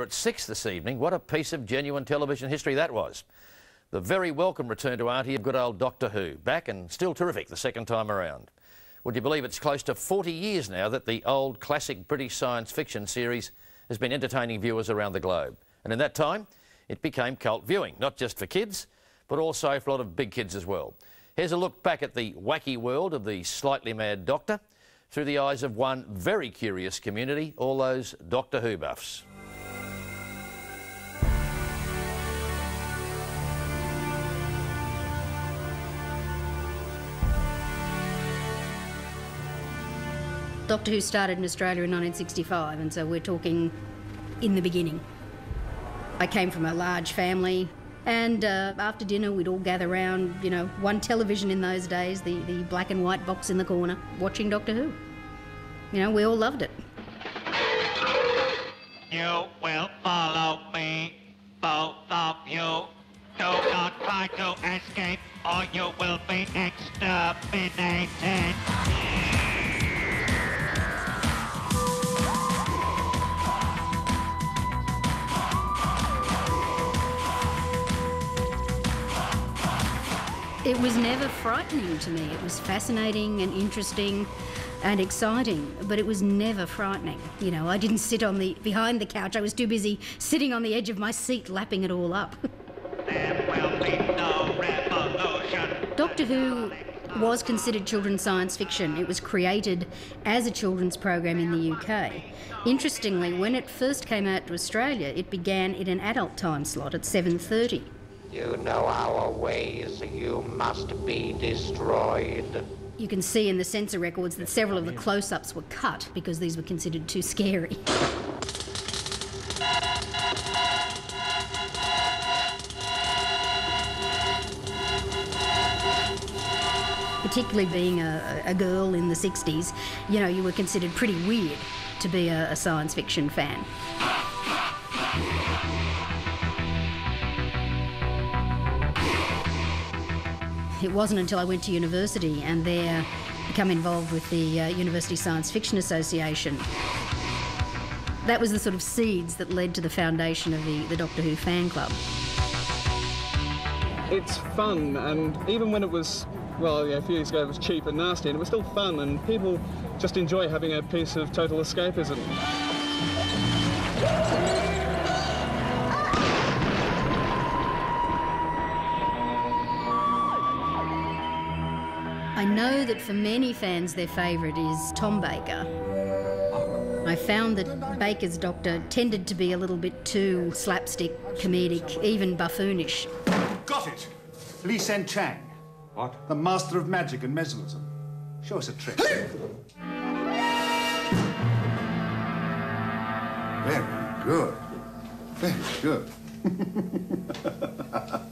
At six this evening, what a piece of genuine television history that was. The very welcome return to Auntie of good old Doctor Who, back and still terrific the second time around. Would you believe it's close to 40 years now that the old classic British science fiction series has been entertaining viewers around the globe? And in that time, it became cult viewing, not just for kids, but also for a lot of big kids as well. Here's a look back at the wacky world of the slightly mad Doctor through the eyes of one very curious community, all those Doctor Who buffs. Doctor Who started in Australia in 1965, and so we're talking in the beginning. I came from a large family, and uh, after dinner, we'd all gather round, you know, one television in those days, the, the black and white box in the corner, watching Doctor Who. You know, we all loved it. You will follow me, both of you. Do not try to escape, or you will be exterminated. It was never frightening to me. It was fascinating and interesting and exciting, but it was never frightening. You know, I didn't sit on the behind the couch. I was too busy sitting on the edge of my seat lapping it all up. There will be no revolution. Doctor Who was considered children's science fiction. It was created as a children's program in the UK. Interestingly, when it first came out to Australia, it began in an adult time slot at 7:30. You know our ways. You must be destroyed. You can see in the censor records that several of the close-ups were cut because these were considered too scary. Particularly being a, a girl in the 60s, you know, you were considered pretty weird to be a, a science fiction fan. It wasn't until I went to university and there become involved with the uh, University Science Fiction Association. That was the sort of seeds that led to the foundation of the, the Doctor Who fan club. It's fun, and even when it was, well, yeah, a few years ago it was cheap and nasty, and it was still fun, and people just enjoy having a piece of total escapism. Know that for many fans, their favourite is Tom Baker. I found that Baker's Doctor tended to be a little bit too slapstick, comedic, even buffoonish. Got it! Li H'sen Chang. What? The master of magic and mesmerism. Show us a trick. Very good. Very good.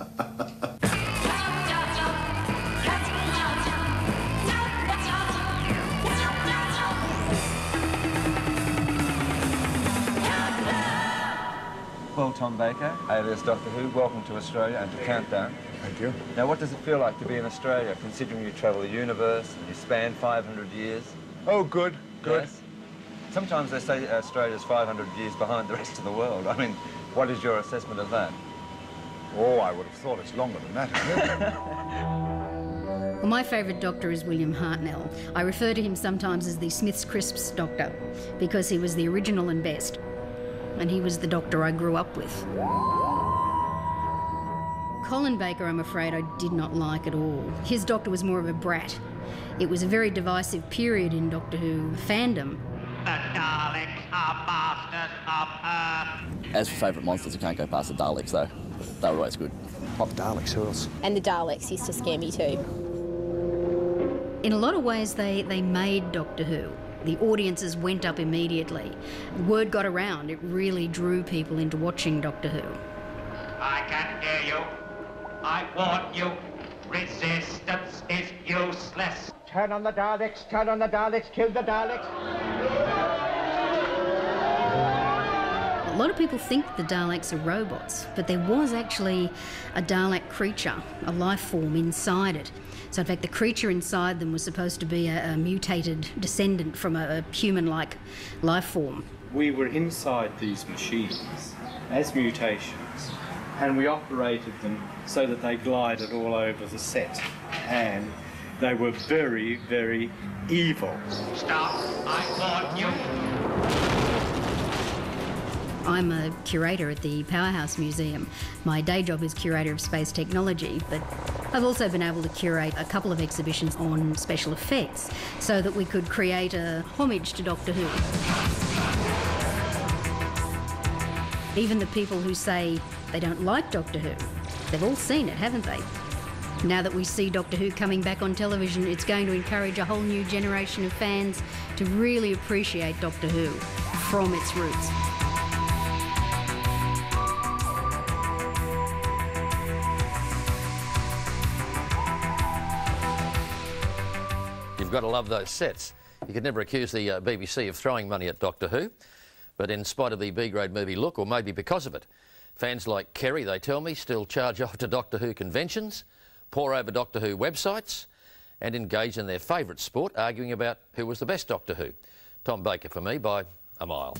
Well, Tom Baker, alias Doctor Who, welcome to Australia and to Countdown. Thank you. Now, what does it feel like to be in Australia, considering you travel the universe, and you span 500 years? Oh, good, good. Yes? Sometimes they say Australia's 500 years behind the rest of the world. I mean, what is your assessment of that? Oh, I would have thought it's longer than that. Well, my favourite doctor is William Hartnell. I refer to him sometimes as the Smith's Crisps doctor because he was the original and best. And he was the doctor I grew up with. Colin Baker, I'm afraid, I did not like at all. His doctor was more of a brat. It was a very divisive period in Doctor Who fandom. The Daleks are masters of Earth. As for favourite monsters, I can't go past the Daleks though. They were always good. What Daleks, who else? And the Daleks used to scare me too. In a lot of ways, they, they made Doctor Who. The audiences went up immediately. Word got around. It really drew people into watching Doctor Who. I can hear you. I warn you. Resistance is useless. Turn on the Daleks, turn on the Daleks, kill the Daleks. Lot of people think the Daleks are robots, but there was actually a Dalek creature, a life form inside it. So, in fact, the creature inside them was supposed to be a, a mutated descendant from a, a human like life form. we were inside these machines as mutations and we operated them so that they glided all over the set and they were very, very evil. Stop, I warn you. I'm a curator at the Powerhouse Museum. My day job is curator of space technology, but I've also been able to curate a couple of exhibitions on special effects so that we could create a homage to Doctor Who. Even the people who say they don't like Doctor Who, they've all seen it, haven't they? Now that we see Doctor Who coming back on television, it's going to encourage a whole new generation of fans to really appreciate Doctor Who from its roots. You've got to love those sets. You could never accuse the uh, BBC of throwing money at Doctor Who, but in spite of the B-grade movie look, or maybe because of it, fans like Kerry, they tell me, still charge off to Doctor Who conventions, pore over Doctor Who websites, and engage in their favourite sport, arguing about who was the best Doctor Who. Tom Baker for me by a mile.